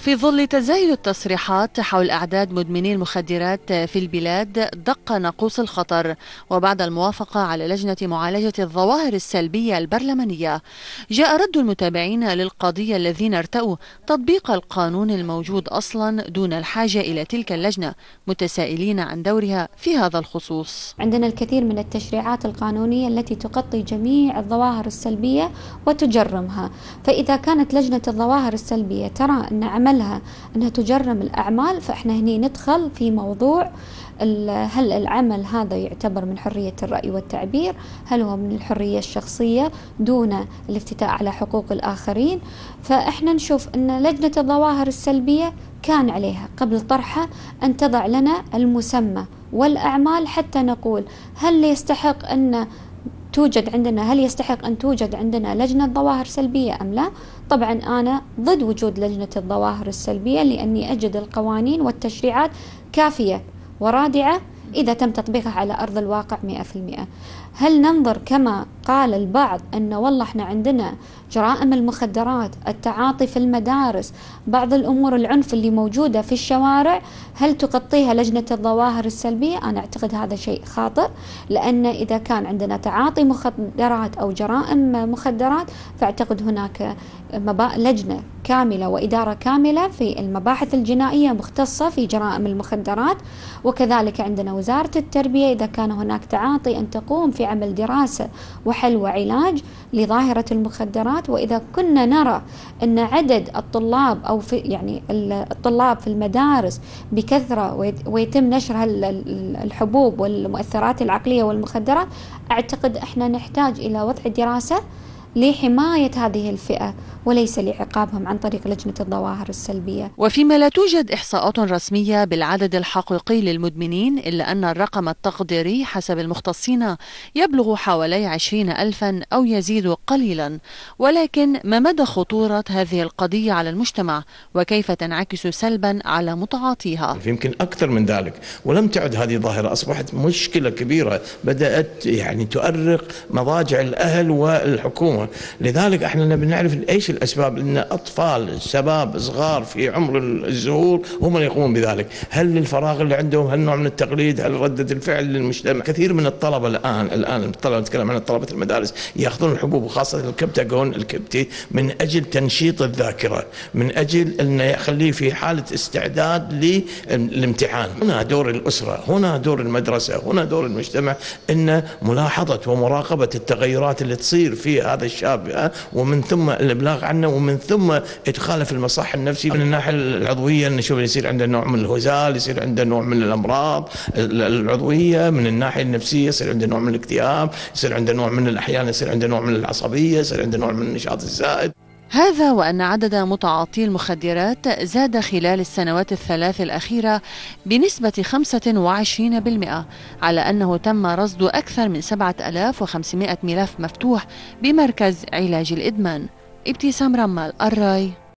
في ظل تزايد التصريحات حول أعداد مدمني المخدرات في البلاد دق ناقوس الخطر وبعد الموافقة على لجنة معالجة الظواهر السلبية البرلمانية. جاء رد المتابعين للقضية الذين ارتأوا تطبيق القانون الموجود أصلا دون الحاجة إلى تلك اللجنة متسائلين عن دورها في هذا الخصوص. عندنا الكثير من التشريعات القانونية التي تغطي جميع الظواهر السلبية وتجرمها. فإذا كانت لجنة الظواهر السلبية ترى أن عمل عملها أنها تجرم الأعمال فإحنا هني ندخل في موضوع هل العمل هذا يعتبر من حرية الرأي والتعبير؟ هل هو من الحرية الشخصية دون الافتتاء على حقوق الآخرين؟ فإحنا نشوف أن لجنة الظواهر السلبية كان عليها قبل طرحها أن تضع لنا المسمى والأعمال حتى نقول هل يستحق أن توجد عندنا هل يستحق أن توجد عندنا لجنة ظواهر سلبية أم لا؟ طبعا أنا ضد وجود لجنة الظواهر السلبية لأني أجد القوانين والتشريعات كافية ورادعة إذا تم تطبيقها على أرض الواقع 100% هل ننظر كما قال البعض أن والله إحنا عندنا جرائم المخدرات التعاطي في المدارس بعض الأمور العنف اللي موجودة في الشوارع هل تغطيها لجنة الظواهر السلبية؟ أنا أعتقد هذا شيء خاطئ لأن إذا كان عندنا تعاطي مخدرات أو جرائم مخدرات فأعتقد هناك لجنة كاملة وإدارة كاملة في المباحث الجنائية مختصة في جرائم المخدرات. وكذلك عندنا وزارة التربية إذا كان هناك تعاطي أن تقوم في عمل دراسة وحل وعلاج لظاهرة المخدرات. وإذا كنا نرى أن عدد الطلاب أو في يعني الطلاب في المدارس بكثرة ويتم نشر الحبوب والمؤثرات العقلية والمخدرات أعتقد إحنا نحتاج إلى وضع دراسة لحماية هذه الفئة. وليس لعقابهم عن طريق لجنة الظواهر السلبية. وفيما لا توجد إحصاءات رسمية بالعدد الحقيقي للمدمنين إلا أن الرقم التقديري حسب المختصين يبلغ حوالي عشرين ألفا أو يزيد قليلا. ولكن ما مدى خطورة هذه القضية على المجتمع؟ وكيف تنعكس سلبا على متعاطيها؟ يمكن أكثر من ذلك. ولم تعد هذه الظاهرة أصبحت مشكلة كبيرة بدأت يعني تؤرق مضاجع الأهل والحكومة. لذلك إحنا نبي نعرف إيش الأسباب؟ ان أطفال شباب صغار في عمر الزهور هم اللي يقومون بذلك. هل الفراغ اللي عندهم هل نوع من التقليد هل ردة الفعل للمجتمع؟ كثير من الطلبة الآن الآن الطلبة نتكلم عن طلبة المدارس يأخذون الحبوب وخاصة الكبتاجون الكبتي من أجل تنشيط الذاكرة من أجل أن يخليه في حالة استعداد للامتحان هنا دور الأسرة هنا دور المدرسة هنا دور المجتمع أن ملاحظة ومراقبة التغيرات اللي تصير في هذا الشاب ومن ثم الإبلاغ الابلاغ عنه ومن ثم ادخاله في المصح النفسي من الناحية العضوية نشوف يصير عنده نوع من الهزال يصير عنده نوع من الأمراض العضوية. من الناحية النفسية يصير عنده نوع من الاكتئاب يصير عنده نوع من الأحيان يصير عنده نوع من العصبية يصير عنده نوع من النشاط الزائد. هذا وأن عدد متعاطي المخدرات زاد خلال السنوات الثلاث الأخيرة بنسبة 25% على أنه تم رصد أكثر من 7500 ملف مفتوح بمركز علاج الإدمان. ابتسام رمال الراي